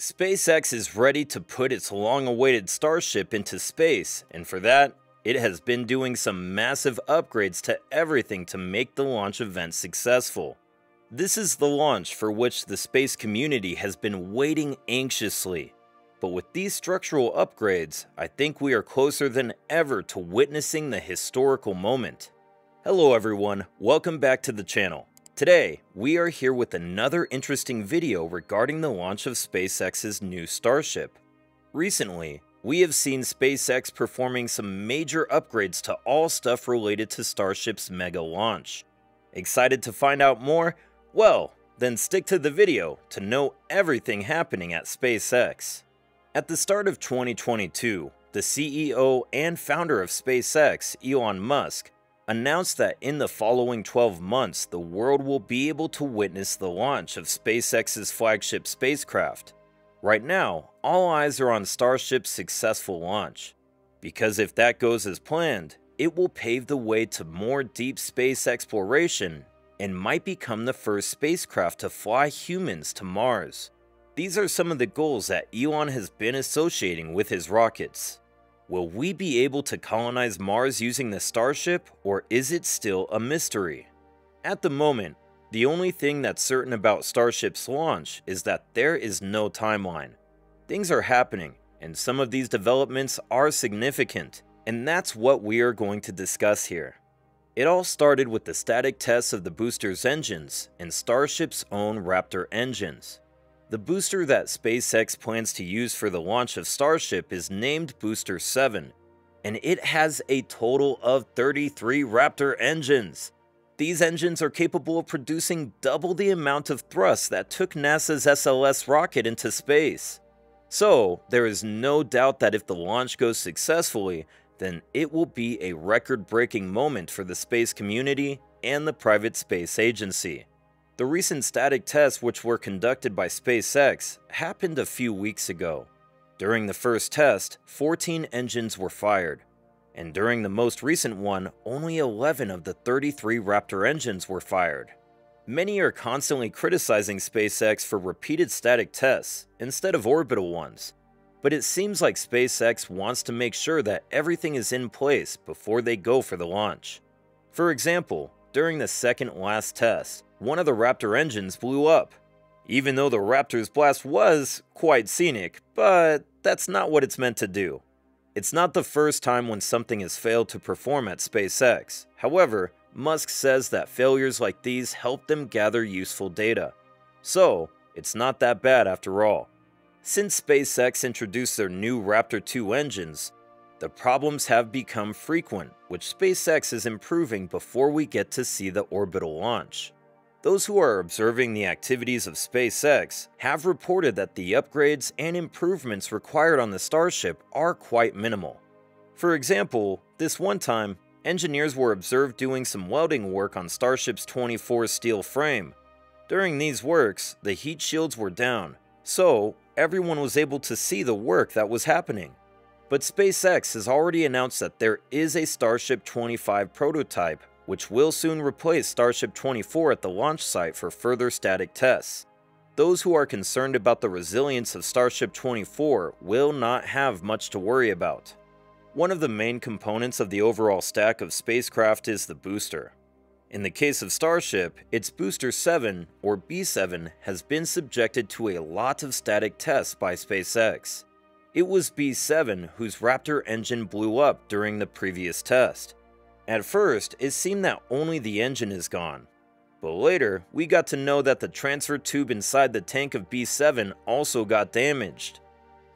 SpaceX is ready to put its long awaited Starship into space, and for that, it has been doing some massive upgrades to everything to make the launch event successful. This is the launch for which the space community has been waiting anxiously. But with these structural upgrades, I think we are closer than ever to witnessing the historical moment. Hello everyone, welcome back to the channel. Today, we are here with another interesting video regarding the launch of SpaceX's new Starship. Recently, we have seen SpaceX performing some major upgrades to all stuff related to Starship's mega launch. Excited to find out more? Well, then stick to the video to know everything happening at SpaceX. At the start of 2022, the CEO and founder of SpaceX, Elon Musk, announced that in the following 12 months, the world will be able to witness the launch of SpaceX's flagship spacecraft. Right now, all eyes are on Starship's successful launch, because if that goes as planned, it will pave the way to more deep space exploration and might become the first spacecraft to fly humans to Mars. These are some of the goals that Elon has been associating with his rockets. Will we be able to colonize Mars using the Starship, or is it still a mystery? At the moment, the only thing that's certain about Starship's launch is that there is no timeline. Things are happening, and some of these developments are significant, and that's what we are going to discuss here. It all started with the static tests of the booster's engines and Starship's own Raptor engines. The booster that SpaceX plans to use for the launch of Starship is named Booster 7, and it has a total of 33 Raptor engines. These engines are capable of producing double the amount of thrust that took NASA's SLS rocket into space. So, there is no doubt that if the launch goes successfully, then it will be a record breaking moment for the space community and the private space agency. The recent static tests, which were conducted by SpaceX, happened a few weeks ago. During the first test, 14 engines were fired, and during the most recent one, only 11 of the 33 Raptor engines were fired. Many are constantly criticizing SpaceX for repeated static tests instead of orbital ones, but it seems like SpaceX wants to make sure that everything is in place before they go for the launch. For example, during the second last test, one of the Raptor engines blew up. Even though the Raptor's blast was quite scenic, but that's not what it's meant to do. It's not the first time when something has failed to perform at SpaceX. However, Musk says that failures like these help them gather useful data. So, it's not that bad after all. Since SpaceX introduced their new Raptor 2 engines, the problems have become frequent, which SpaceX is improving before we get to see the orbital launch. Those who are observing the activities of SpaceX have reported that the upgrades and improvements required on the Starship are quite minimal. For example, this one time, engineers were observed doing some welding work on Starship's 24 steel frame. During these works, the heat shields were down, so everyone was able to see the work that was happening. But SpaceX has already announced that there is a Starship 25 prototype which will soon replace Starship 24 at the launch site for further static tests. Those who are concerned about the resilience of Starship 24 will not have much to worry about. One of the main components of the overall stack of spacecraft is the booster. In the case of Starship, its Booster 7, or B7, has been subjected to a lot of static tests by SpaceX. It was B7 whose Raptor engine blew up during the previous test. At first, it seemed that only the engine is gone. But later, we got to know that the transfer tube inside the tank of B7 also got damaged.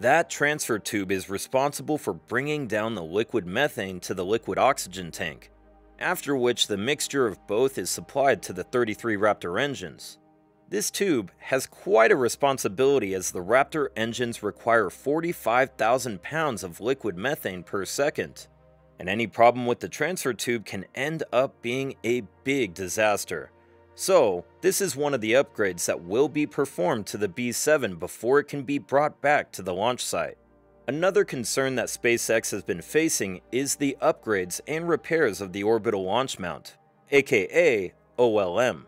That transfer tube is responsible for bringing down the liquid methane to the liquid oxygen tank, after which the mixture of both is supplied to the 33 Raptor engines. This tube has quite a responsibility as the Raptor engines require 45,000 pounds of liquid methane per second and any problem with the transfer tube can end up being a big disaster. So, this is one of the upgrades that will be performed to the B7 before it can be brought back to the launch site. Another concern that SpaceX has been facing is the upgrades and repairs of the orbital launch mount, aka OLM.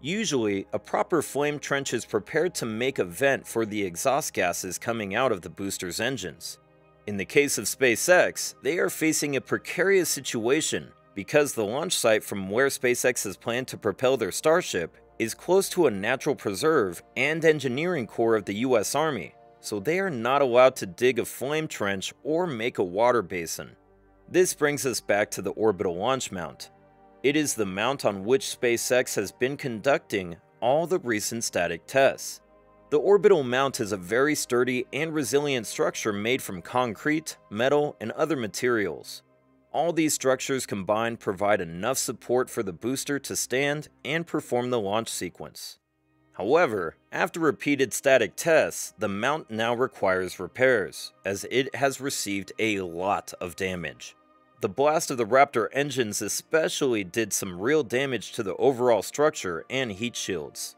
Usually, a proper flame trench is prepared to make a vent for the exhaust gases coming out of the booster's engines. In the case of SpaceX, they are facing a precarious situation because the launch site from where SpaceX has planned to propel their Starship is close to a natural preserve and engineering corps of the US Army, so they are not allowed to dig a flame trench or make a water basin. This brings us back to the orbital launch mount. It is the mount on which SpaceX has been conducting all the recent static tests. The orbital mount is a very sturdy and resilient structure made from concrete, metal, and other materials. All these structures combined provide enough support for the booster to stand and perform the launch sequence. However, after repeated static tests, the mount now requires repairs, as it has received a lot of damage. The blast of the Raptor engines especially did some real damage to the overall structure and heat shields.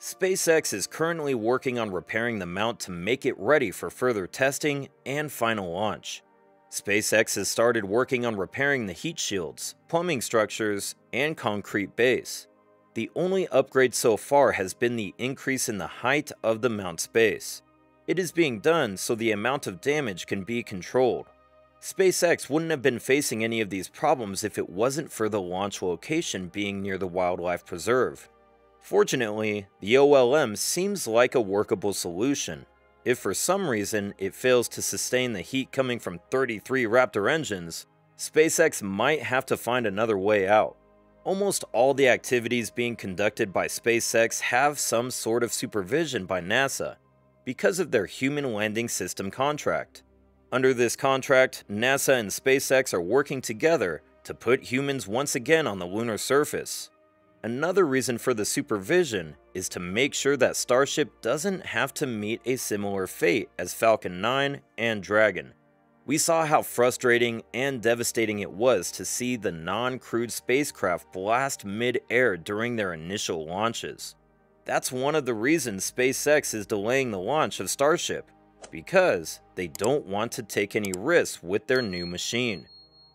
SpaceX is currently working on repairing the mount to make it ready for further testing and final launch. SpaceX has started working on repairing the heat shields, plumbing structures, and concrete base. The only upgrade so far has been the increase in the height of the mount's base. It is being done so the amount of damage can be controlled. SpaceX wouldn't have been facing any of these problems if it wasn't for the launch location being near the wildlife preserve. Fortunately, the OLM seems like a workable solution, if for some reason it fails to sustain the heat coming from 33 Raptor engines, SpaceX might have to find another way out. Almost all the activities being conducted by SpaceX have some sort of supervision by NASA because of their Human Landing System contract. Under this contract, NASA and SpaceX are working together to put humans once again on the lunar surface. Another reason for the supervision is to make sure that Starship doesn't have to meet a similar fate as Falcon 9 and Dragon. We saw how frustrating and devastating it was to see the non-crewed spacecraft blast mid-air during their initial launches. That's one of the reasons SpaceX is delaying the launch of Starship, because they don't want to take any risks with their new machine.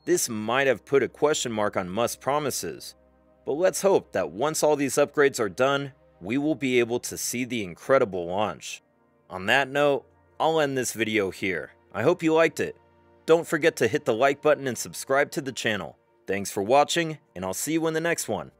This might have put a question mark on Musk's promises, but let's hope that once all these upgrades are done, we will be able to see the incredible launch. On that note, I'll end this video here. I hope you liked it. Don't forget to hit the like button and subscribe to the channel. Thanks for watching, and I'll see you in the next one.